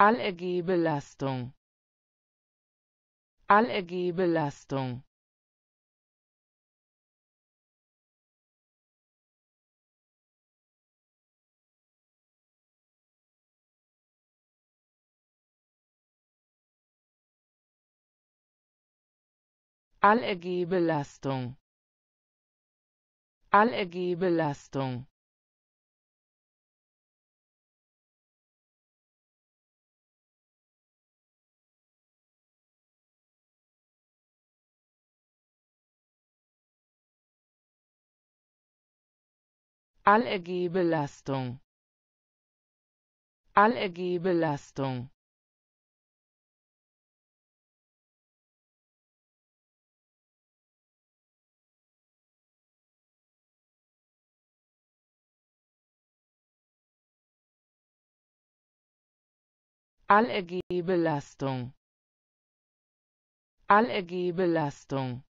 Allergiebelastung. Allergiebelastung. Allergiebelastung. Allergiebelastung Allergiebelastung. Allergiebelastung. Allergiebelastung. Allergiebelastung